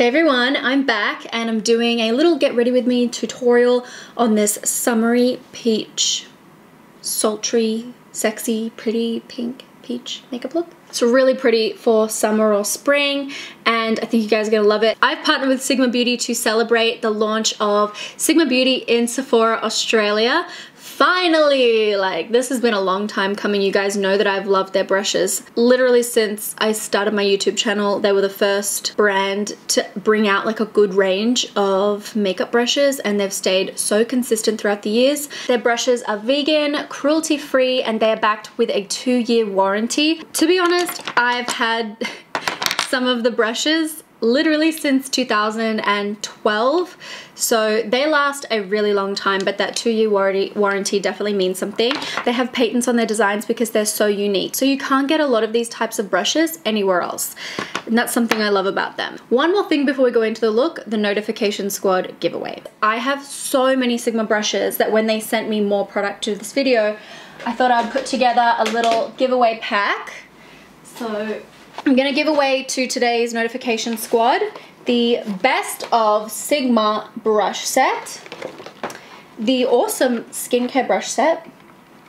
Hey everyone, I'm back and I'm doing a little get ready with me tutorial on this summery peach, sultry, sexy, pretty pink peach makeup look. It's really pretty for summer or spring and I think you guys are gonna love it. I've partnered with Sigma Beauty to celebrate the launch of Sigma Beauty in Sephora Australia finally like this has been a long time coming. You guys know that I've loved their brushes. Literally since I started my YouTube channel they were the first brand to bring out like a good range of makeup brushes and they've stayed so consistent throughout the years. Their brushes are vegan cruelty free and they're backed with a two-year warranty. To be honest I've had some of the brushes literally since 2012 so they last a really long time but that two-year warranty definitely means something. They have patents on their designs because they're so unique. So you can't get a lot of these types of brushes anywhere else. And that's something I love about them. One more thing before we go into the look the notification squad giveaway. I have so many Sigma brushes that when they sent me more product to this video I thought I'd put together a little giveaway pack. So I'm gonna give away to today's notification squad the best of Sigma brush set, the awesome skincare brush set,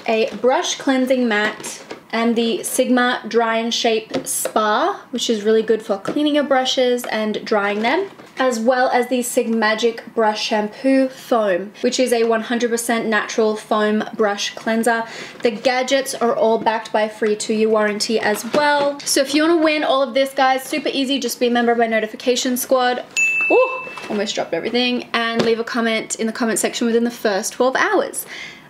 a brush cleansing mat, and the Sigma Dry and Shape Spa, which is really good for cleaning your brushes and drying them as well as the Sigmagic Brush Shampoo Foam, which is a 100% natural foam brush cleanser. The gadgets are all backed by a free two-year warranty as well. So if you want to win all of this, guys, super easy. Just be a member of my notification squad. Ooh, almost dropped everything. And leave a comment in the comment section within the first 12 hours.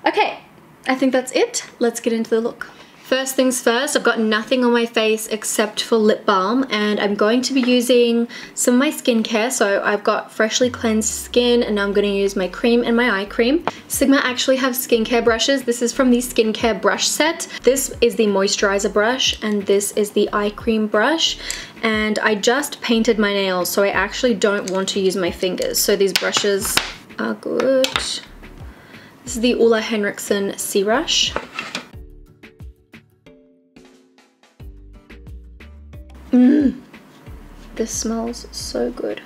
Okay, I think that's it. Let's get into the look. First things first, I've got nothing on my face except for lip balm and I'm going to be using some of my skincare. So I've got freshly cleansed skin and now I'm going to use my cream and my eye cream. Sigma actually have skincare brushes. This is from the skincare brush set. This is the moisturizer brush and this is the eye cream brush and I just painted my nails so I actually don't want to use my fingers. So these brushes are good. This is the Ole Henriksen C-Rush. Mmm. This smells so good.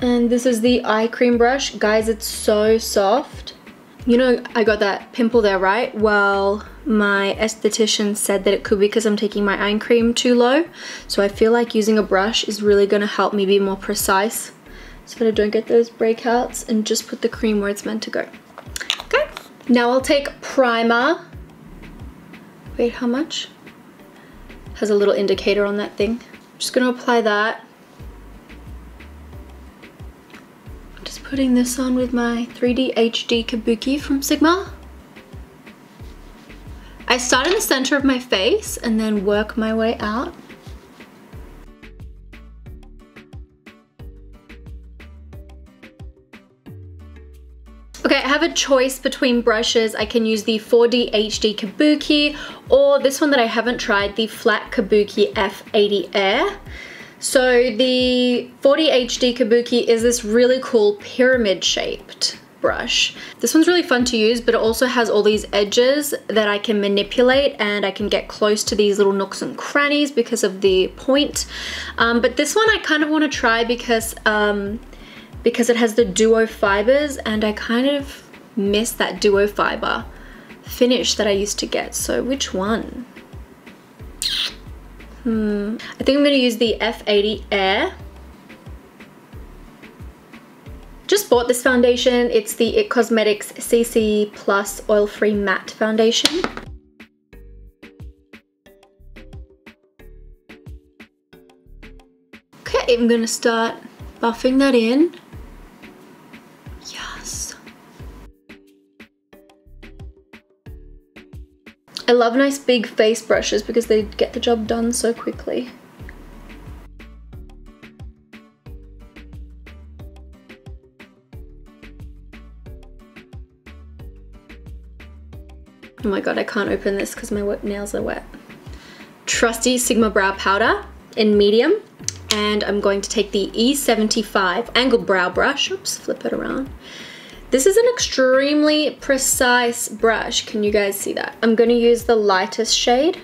And this is the eye cream brush. Guys, it's so soft. You know, I got that pimple there, right? Well, my esthetician said that it could be because I'm taking my eye cream too low. So I feel like using a brush is really going to help me be more precise so that I don't get those breakouts and just put the cream where it's meant to go. Okay, now I'll take primer. Wait, how much? Has a little indicator on that thing. I'm just gonna apply that. Just putting this on with my 3D HD Kabuki from Sigma. I start in the center of my face and then work my way out. A choice between brushes. I can use the 4D HD Kabuki or this one that I haven't tried, the Flat Kabuki F80 Air. So the 4D HD Kabuki is this really cool pyramid shaped brush. This one's really fun to use, but it also has all these edges that I can manipulate and I can get close to these little nooks and crannies because of the point. Um, but this one I kind of want to try because um, because it has the duo fibers and I kind of miss that duo fiber finish that I used to get. So which one? Hmm, I think I'm gonna use the F80 Air. Just bought this foundation. It's the IT Cosmetics CC Plus Oil-Free Matte Foundation. Okay, I'm gonna start buffing that in. I love nice big face brushes because they get the job done so quickly. Oh my god, I can't open this because my nails are wet. Trusty Sigma Brow Powder in medium. And I'm going to take the E75 angled brow brush. Oops, flip it around. This is an extremely precise brush. Can you guys see that? I'm gonna use the lightest shade.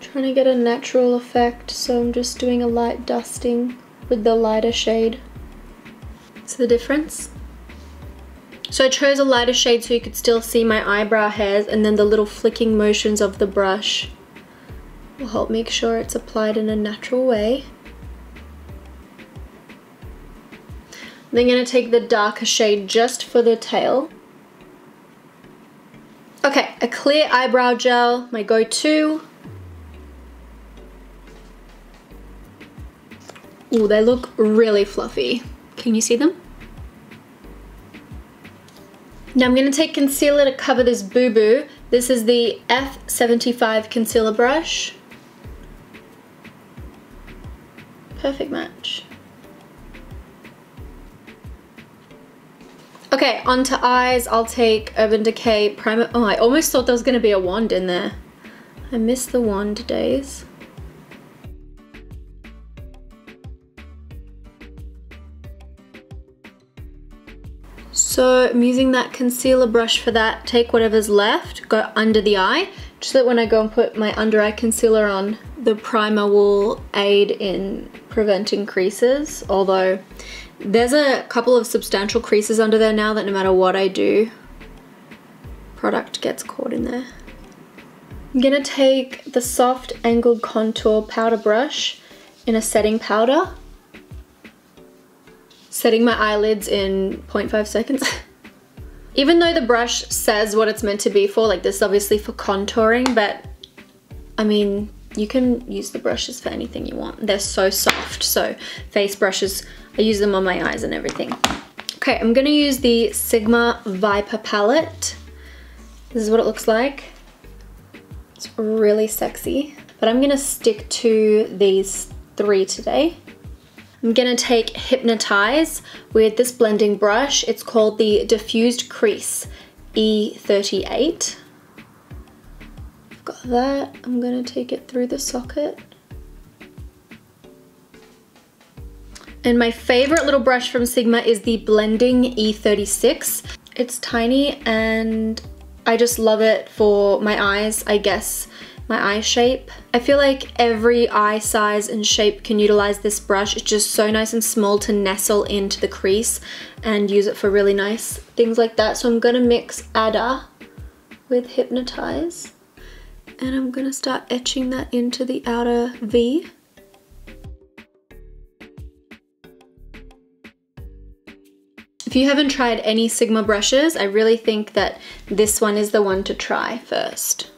Trying to get a natural effect, so I'm just doing a light dusting with the lighter shade. See the difference? So I chose a lighter shade so you could still see my eyebrow hairs and then the little flicking motions of the brush will help make sure it's applied in a natural way. Then I'm going to take the darker shade just for the tail. Okay, a clear eyebrow gel, my go-to. Ooh, they look really fluffy. Can you see them? Now I'm going to take concealer to cover this boo-boo. This is the F75 concealer brush. Perfect match. Okay, onto eyes. I'll take Urban Decay Primer. Oh, I almost thought there was going to be a wand in there. I miss the wand days. So I'm using that concealer brush for that. Take whatever's left, go under the eye, just so that when I go and put my under eye concealer on, the primer will aid in preventing creases. Although there's a couple of substantial creases under there now that no matter what I do, product gets caught in there. I'm gonna take the soft angled contour powder brush in a setting powder setting my eyelids in 0.5 seconds. Even though the brush says what it's meant to be for, like this is obviously for contouring, but I mean, you can use the brushes for anything you want. They're so soft, so face brushes, I use them on my eyes and everything. Okay, I'm gonna use the Sigma Viper palette. This is what it looks like. It's really sexy, but I'm gonna stick to these three today. I'm gonna take Hypnotize with this blending brush. It's called the Diffused Crease E38. I've got that. I'm gonna take it through the socket. And my favorite little brush from Sigma is the Blending E36. It's tiny and I just love it for my eyes, I guess my eye shape. I feel like every eye size and shape can utilize this brush. It's just so nice and small to nestle into the crease and use it for really nice things like that. So I'm gonna mix Adder with Hypnotize and I'm gonna start etching that into the outer V. If you haven't tried any Sigma brushes, I really think that this one is the one to try first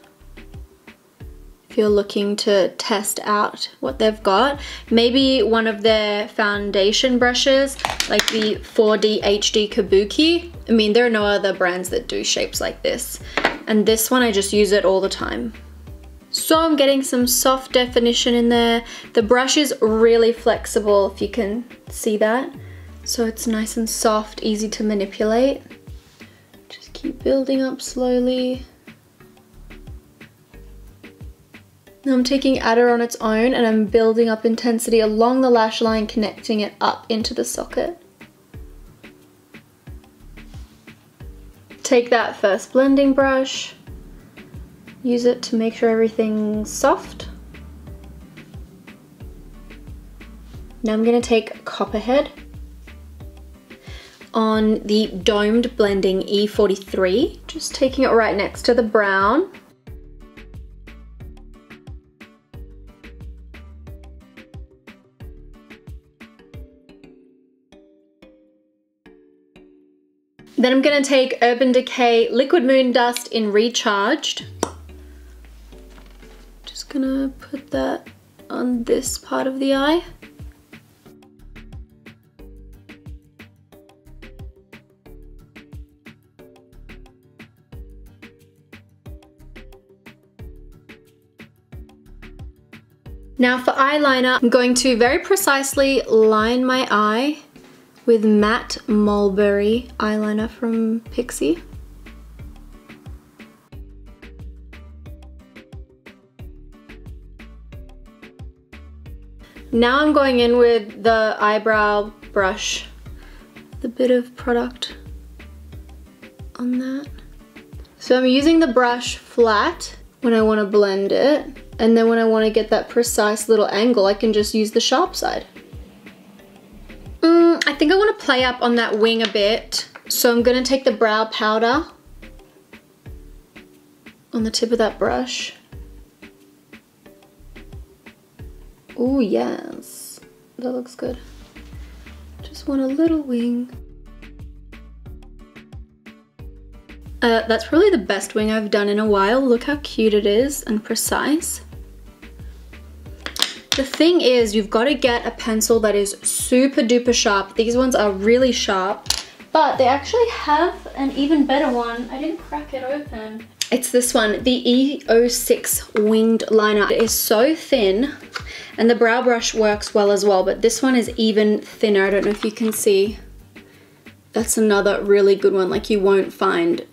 if you're looking to test out what they've got. Maybe one of their foundation brushes, like the 4D HD Kabuki. I mean, there are no other brands that do shapes like this. And this one, I just use it all the time. So I'm getting some soft definition in there. The brush is really flexible, if you can see that. So it's nice and soft, easy to manipulate. Just keep building up slowly. Now I'm taking adder on its own and I'm building up intensity along the lash line, connecting it up into the socket. Take that first blending brush, use it to make sure everything's soft. Now I'm going to take Copperhead on the Domed Blending E43, just taking it right next to the brown. Then I'm gonna take Urban Decay Liquid Moondust in Recharged. Just gonna put that on this part of the eye. Now for eyeliner, I'm going to very precisely line my eye with matte mulberry eyeliner from Pixi. Now I'm going in with the eyebrow brush, the bit of product on that. So I'm using the brush flat when I wanna blend it, and then when I wanna get that precise little angle, I can just use the sharp side play up on that wing a bit. So I'm to take the brow powder on the tip of that brush. Oh yes, that looks good. Just want a little wing. Uh, that's probably the best wing I've done in a while. Look how cute it is and precise. The thing is, you've got to get a pencil that is super duper sharp. These ones are really sharp, but they actually have an even better one. I didn't crack it open. It's this one, the E06 winged liner. It is so thin and the brow brush works well as well, but this one is even thinner. I don't know if you can see. That's another really good one. Like you won't find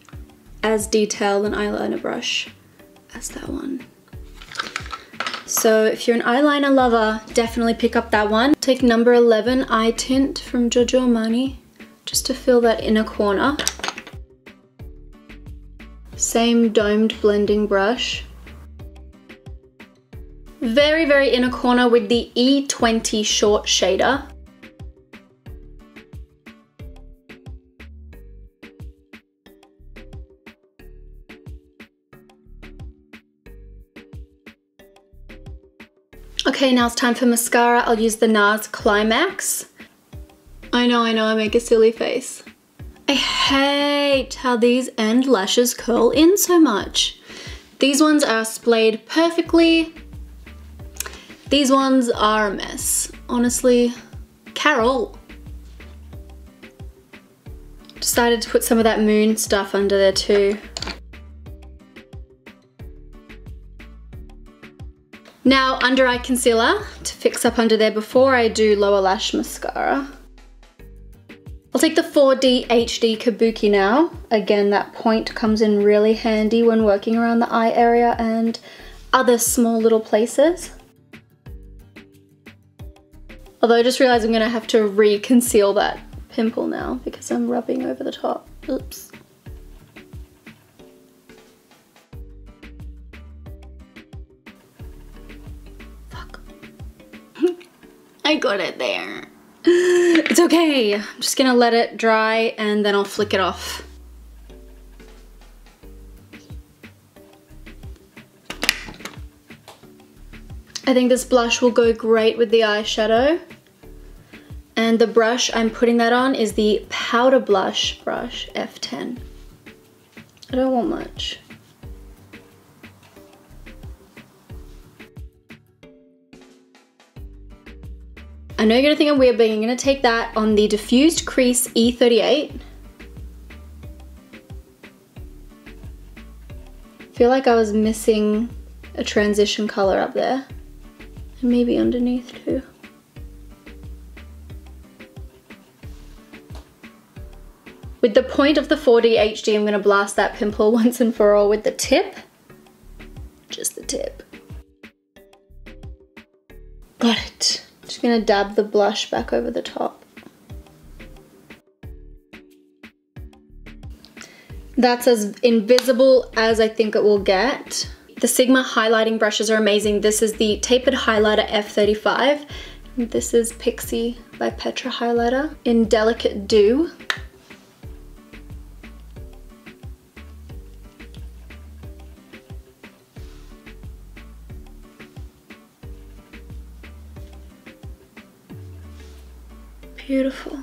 as detailed an eyeliner brush as that one. So if you're an eyeliner lover, definitely pick up that one. Take number 11 eye tint from Giorgio Armani just to fill that inner corner. Same domed blending brush. Very, very inner corner with the E20 short shader. Okay, now it's time for mascara. I'll use the NARS Climax. I know, I know, I make a silly face. I hate how these end lashes curl in so much. These ones are splayed perfectly. These ones are a mess, honestly. Carol. Decided to put some of that moon stuff under there too. Now under eye concealer to fix up under there before I do lower lash mascara. I'll take the 4D HD Kabuki now. Again, that point comes in really handy when working around the eye area and other small little places. Although I just realized I'm gonna have to re-conceal that pimple now because I'm rubbing over the top. Oops. I got it there. It's okay. I'm just gonna let it dry and then I'll flick it off. I think this blush will go great with the eyeshadow. And the brush I'm putting that on is the Powder Blush brush F10. I don't want much. I know you're gonna think I'm weird, but you're gonna take that on the Diffused Crease E38. feel like I was missing a transition color up there. And maybe underneath too. With the point of the 4D HD, I'm gonna blast that pimple once and for all with the tip. Just the tip. Just gonna dab the blush back over the top. That's as invisible as I think it will get. The Sigma highlighting brushes are amazing. This is the Tapered Highlighter F35. This is Pixi by Petra Highlighter in Delicate Dew. Beautiful.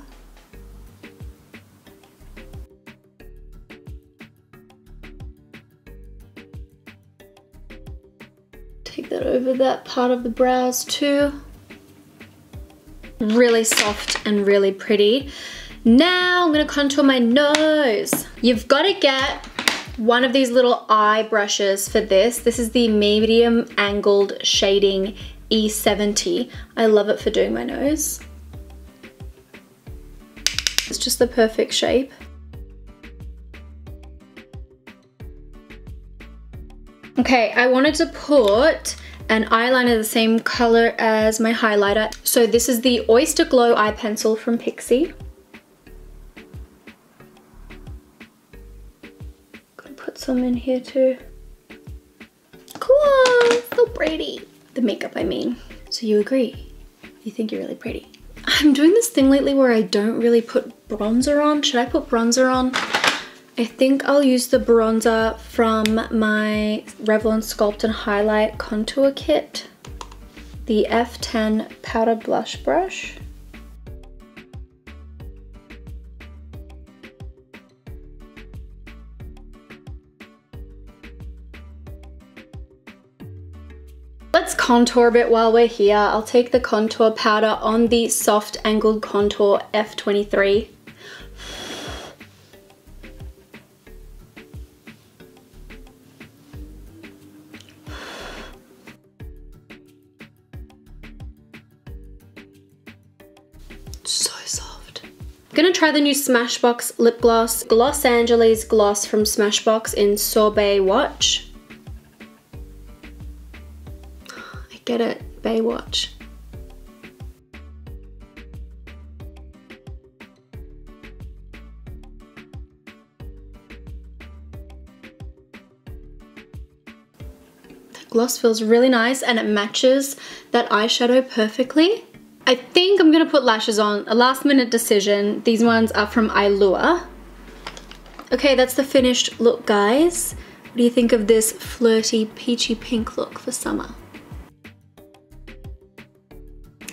Take that over that part of the brows too. Really soft and really pretty. Now I'm gonna contour my nose. You've gotta get one of these little eye brushes for this. This is the medium angled shading E70. I love it for doing my nose. It's just the perfect shape. Okay, I wanted to put an eyeliner the same color as my highlighter. So this is the Oyster Glow Eye Pencil from Pixi. Gonna put some in here too. Cool, so pretty. The makeup, I mean. So you agree? You think you're really pretty? I'm doing this thing lately where I don't really put bronzer on. Should I put bronzer on? I think I'll use the bronzer from my Revlon Sculpt and Highlight Contour Kit. The F10 Powder Blush Brush. Let's contour a bit while we're here. I'll take the contour powder on the Soft Angled Contour F23. Try the new Smashbox lip gloss, Gloss Angeles gloss from Smashbox in Sorbet Watch. I get it, Baywatch. The gloss feels really nice and it matches that eyeshadow perfectly. I think I'm gonna put lashes on, a last minute decision. These ones are from Eylure. Okay, that's the finished look, guys. What do you think of this flirty, peachy pink look for summer?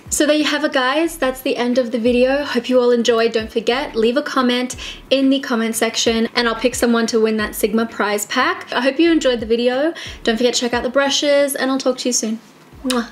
So there you have it guys, that's the end of the video. Hope you all enjoyed. Don't forget, leave a comment in the comment section and I'll pick someone to win that Sigma prize pack. I hope you enjoyed the video. Don't forget to check out the brushes and I'll talk to you soon. Mwah.